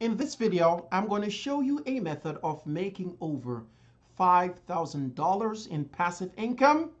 In this video, I'm going to show you a method of making over $5,000 in passive income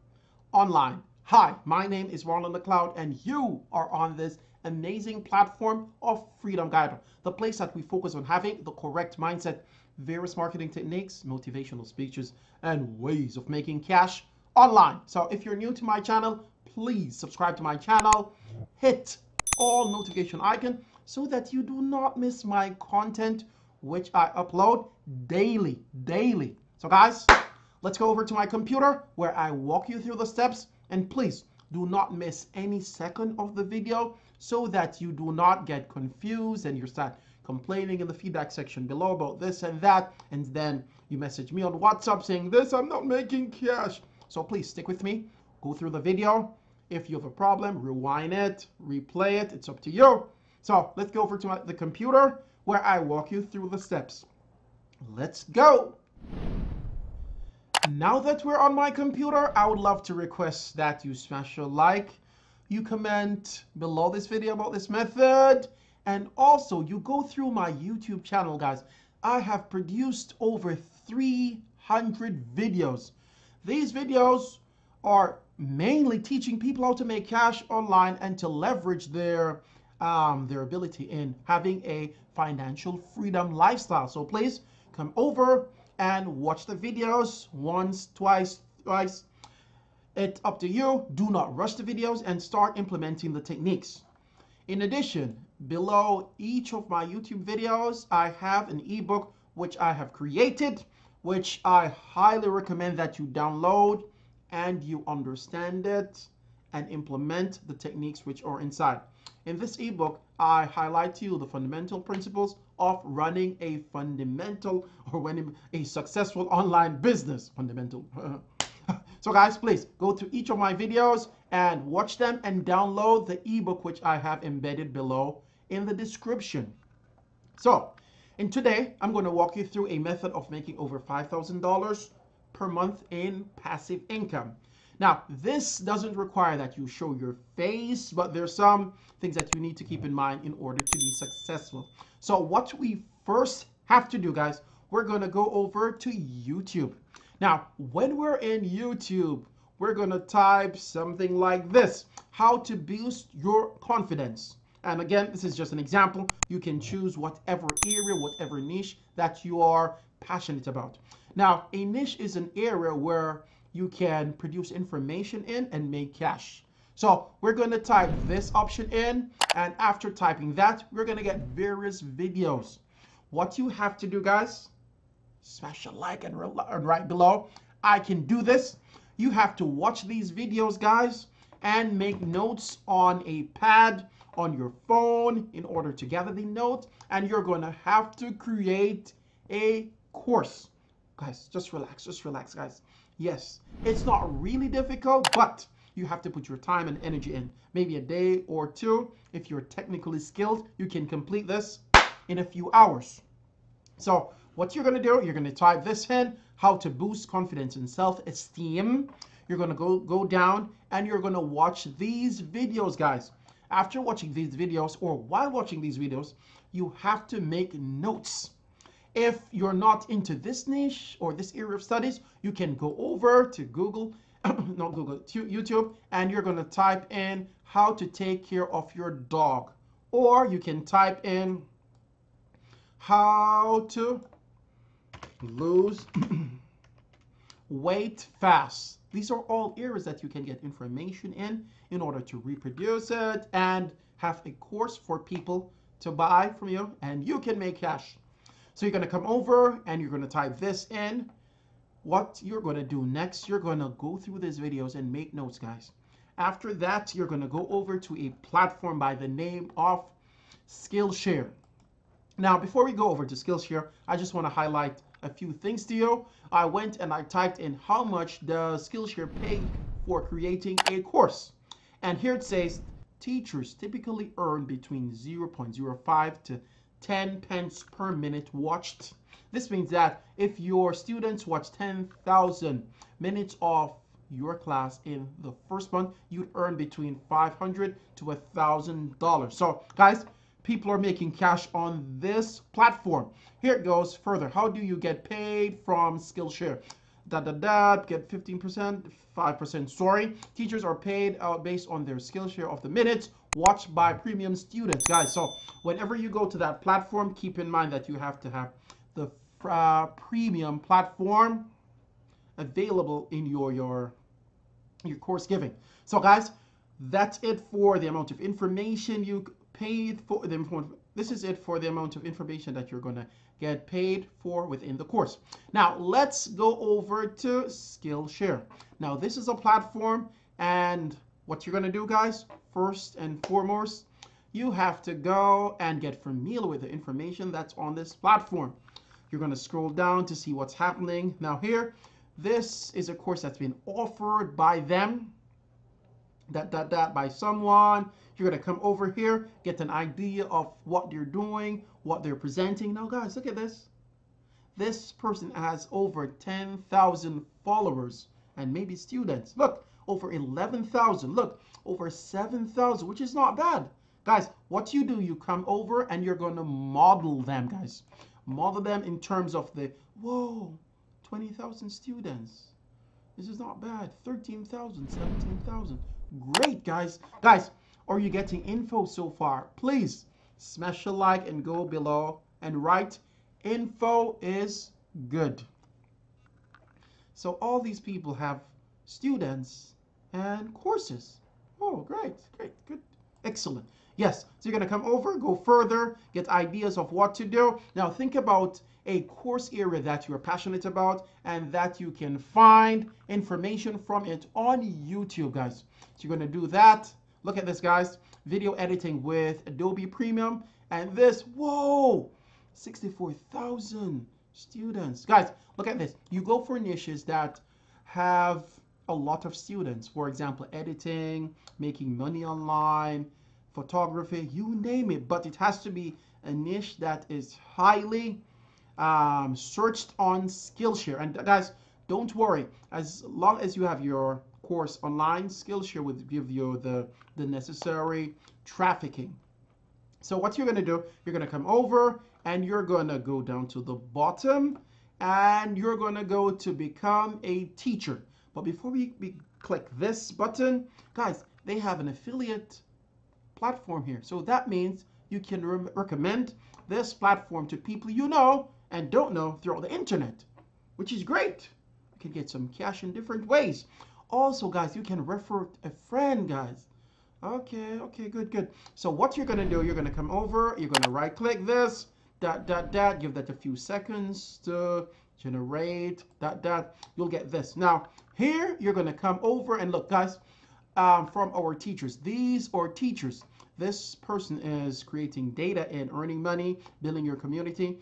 online. Hi, my name is Marlon McLeod and you are on this amazing platform of Freedom Guide, the place that we focus on having the correct mindset, various marketing techniques, motivational speeches, and ways of making cash online. So if you're new to my channel, please subscribe to my channel, hit all notification icon so that you do not miss my content which I upload daily, daily. So guys, let's go over to my computer where I walk you through the steps. And please do not miss any second of the video so that you do not get confused and you start complaining in the feedback section below about this and that. And then you message me on WhatsApp saying this I'm not making cash. So please stick with me. Go through the video. If you have a problem rewind it replay it. It's up to you so let's go over to my, the computer where I walk you through the steps let's go now that we're on my computer, I would love to request that you smash a like, you comment below this video about this method, and also you go through my YouTube channel, guys. I have produced over 300 videos. These videos are mainly teaching people how to make cash online and to leverage their um, their ability in having a financial freedom lifestyle. So please come over and watch the videos once, twice, twice. It's up to you. Do not rush the videos and start implementing the techniques. In addition, below each of my YouTube videos, I have an ebook which I have created, which I highly recommend that you download and you understand it and implement the techniques which are inside. In this ebook, I highlight to you the fundamental principles of running a fundamental or running a successful online business. Fundamental. so guys, please go to each of my videos and watch them and download the ebook which I have embedded below in the description. So, and today I'm going to walk you through a method of making over $5,000 per month in passive income. Now, this doesn't require that you show your face, but there's some things that you need to keep in mind in order to be successful. So what we first have to do, guys, we're going to go over to YouTube. Now, when we're in YouTube, we're going to type something like this, how to boost your confidence. And again, this is just an example. You can choose whatever area, whatever niche that you are passionate about. Now, a niche is an area where you can produce information in and make cash. So we're going to type this option in and after typing that, we're going to get various videos. What you have to do guys, smash a like and right below. I can do this. You have to watch these videos guys and make notes on a pad on your phone in order to gather the notes and you're going to have to create a course. Guys, just relax, just relax guys. Yes, it's not really difficult, but you have to put your time and energy in. Maybe a day or two. If you're technically skilled, you can complete this in a few hours. So what you're going to do, you're going to type this in, how to boost confidence and self-esteem. You're going to go, go down and you're going to watch these videos, guys. After watching these videos or while watching these videos, you have to make notes. If you're not into this niche or this area of studies, you can go over to Google, not Google, to YouTube, and you're going to type in how to take care of your dog. Or you can type in how to lose weight fast. These are all areas that you can get information in in order to reproduce it and have a course for people to buy from you and you can make cash. So you're going to come over and you're going to type this in. What you're going to do next, you're going to go through these videos and make notes, guys. After that, you're going to go over to a platform by the name of Skillshare. Now, before we go over to Skillshare, I just want to highlight a few things to you. I went and I typed in how much does Skillshare pay for creating a course. And here it says teachers typically earn between 0.05 to 10 pence per minute watched. This means that if your students watch 10,000 minutes of your class in the first month, you'd earn between 500 to $1,000. So guys, people are making cash on this platform. Here it goes further. How do you get paid from Skillshare? Get 15%, 5%. Sorry, teachers are paid uh, based on their skill share of the minutes watched by premium students, guys. So whenever you go to that platform, keep in mind that you have to have the uh, premium platform available in your your your course giving. So guys, that's it for the amount of information you paid for the this is it for the amount of information that you're going to get paid for within the course. Now, let's go over to Skillshare. Now, this is a platform and what you're going to do, guys, first and foremost, you have to go and get familiar with the information that's on this platform. You're going to scroll down to see what's happening. Now here, this is a course that's been offered by them, that, that, that, by someone. You're to come over here, get an idea of what they're doing, what they're presenting. Now, guys, look at this. This person has over 10,000 followers and maybe students. Look, over 11,000. Look, over 7,000, which is not bad. Guys, what you do, you come over and you're to model them, guys. Model them in terms of the, whoa, 20,000 students. This is not bad. 13,000, 17,000. Great, guys. Guys, are you getting info so far? Please smash a like and go below and write info is good. So all these people have students and courses. Oh, great, great, good, excellent. Yes, so you're going to come over, go further, get ideas of what to do. Now think about a course area that you're passionate about and that you can find information from it on YouTube, guys. So you're going to do that. Look at this, guys. Video editing with Adobe Premium. And this, whoa, 64,000 students. Guys, look at this. You go for niches that have a lot of students. For example, editing, making money online, photography, you name it. But it has to be a niche that is highly um, searched on Skillshare. And guys, don't worry. As long as you have your course online, Skillshare will give you the, the necessary trafficking. So what you're going to do, you're going to come over and you're going to go down to the bottom and you're going to go to become a teacher. But before we, we click this button, guys, they have an affiliate platform here. So that means you can re recommend this platform to people you know and don't know throughout the internet, which is great. You can get some cash in different ways. Also, guys, you can refer a friend, guys. Okay, okay, good, good. So what you're gonna do, you're gonna come over, you're gonna right click this, dot, dot, dot, give that a few seconds to generate, dot, dot, you'll get this. Now, here, you're gonna come over and look, guys, um, from our teachers. These are teachers. This person is creating data and earning money, building your community,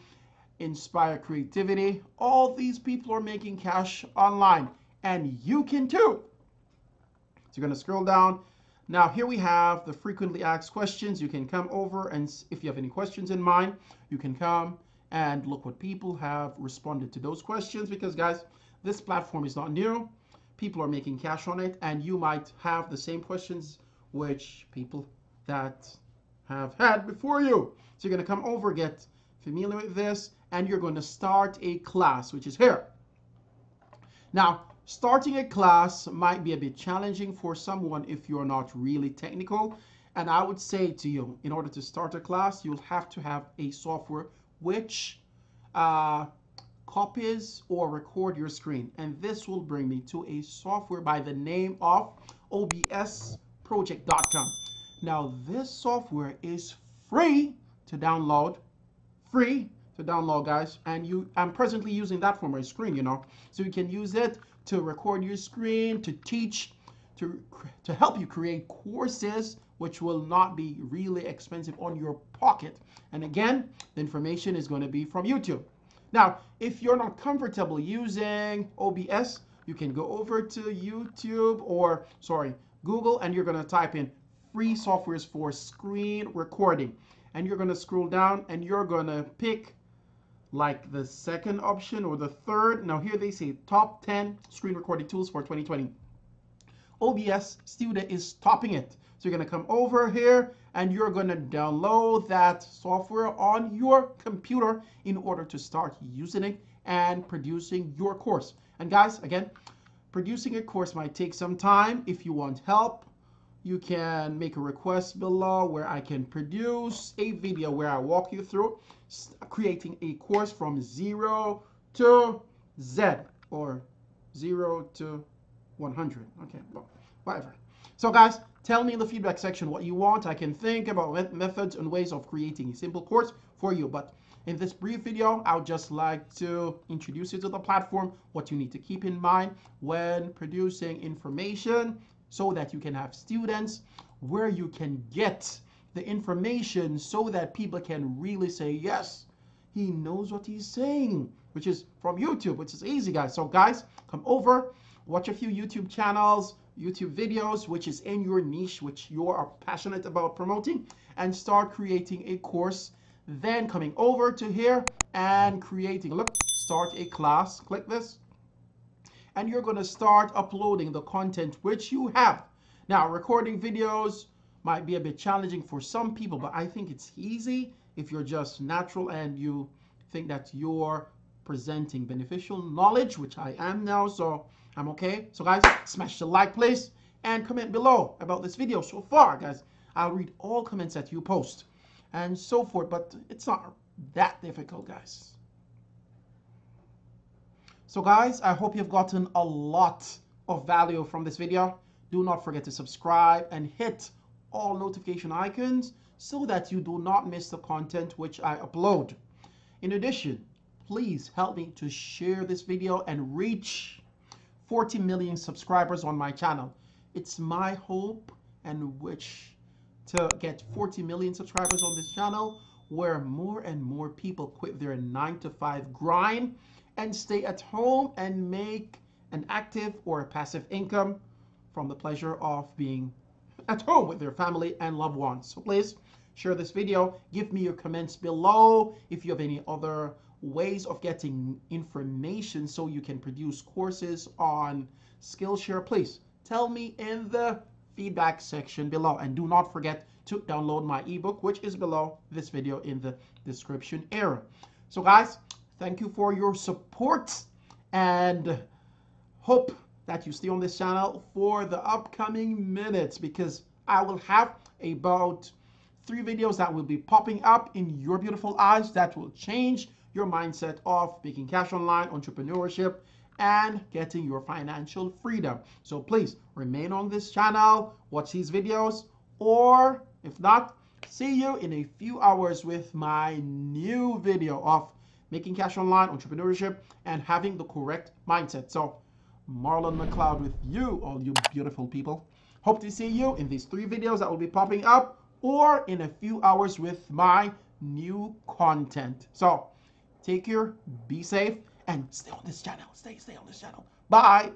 inspire creativity. All these people are making cash online, and you can too. So you're gonna scroll down, now here we have the frequently asked questions. You can come over and if you have any questions in mind, you can come and look what people have responded to those questions because guys, this platform is not new. People are making cash on it and you might have the same questions which people that have had before you. So you're going to come over, get familiar with this, and you're going to start a class, which is here. Now, Starting a class might be a bit challenging for someone if you're not really technical. And I would say to you, in order to start a class, you'll have to have a software which uh, copies or record your screen. And this will bring me to a software by the name of obsproject.com. Now, this software is free to download, free to download, guys. And you, I'm presently using that for my screen, you know. So you can use it to record your screen, to teach, to, to help you create courses which will not be really expensive on your pocket. And again, the information is going to be from YouTube. Now, if you're not comfortable using OBS, you can go over to YouTube or, sorry, Google, and you're going to type in free softwares for screen recording. And you're going to scroll down and you're going to pick like the second option or the third. Now here they say top 10 screen recording tools for 2020. OBS Studio is topping it. So you're going to come over here and you're going to download that software on your computer in order to start using it and producing your course. And guys, again, producing a course might take some time. If you want help, you can make a request below where I can produce a video where I walk you through creating a course from zero to Z or zero to 100. Okay, well, whatever. So guys, tell me in the feedback section what you want. I can think about methods and ways of creating a simple course for you. But in this brief video, I would just like to introduce you to the platform, what you need to keep in mind when producing information so that you can have students where you can get the information so that people can really say, yes, he knows what he's saying, which is from YouTube, which is easy, guys. So guys, come over, watch a few YouTube channels, YouTube videos, which is in your niche, which you are passionate about promoting, and start creating a course. Then coming over to here and creating, look, start a class, click this, and you're gonna start uploading the content which you have. Now, recording videos might be a bit challenging for some people, but I think it's easy if you're just natural and you think that you're presenting beneficial knowledge, which I am now, so I'm okay. So guys, smash the like, please, and comment below about this video so far, guys. I'll read all comments that you post and so forth, but it's not that difficult, guys. So guys, I hope you've gotten a lot of value from this video. Do not forget to subscribe and hit all notification icons so that you do not miss the content which I upload. In addition, please help me to share this video and reach 40 million subscribers on my channel. It's my hope and wish to get 40 million subscribers on this channel where more and more people quit their 9 to 5 grind and stay at home and make an active or a passive income from the pleasure of being at home with their family and loved ones. So please share this video. Give me your comments below if you have any other ways of getting information so you can produce courses on Skillshare. Please tell me in the feedback section below. And do not forget to download my ebook, which is below this video in the description area. So guys, Thank you for your support and hope that you stay on this channel for the upcoming minutes because I will have about three videos that will be popping up in your beautiful eyes that will change your mindset of making cash online, entrepreneurship, and getting your financial freedom. So please remain on this channel, watch these videos, or if not, see you in a few hours with my new video of making cash online, entrepreneurship, and having the correct mindset. So, Marlon McLeod with you, all you beautiful people. Hope to see you in these three videos that will be popping up or in a few hours with my new content. So, take care, be safe, and stay on this channel. Stay, stay on this channel. Bye.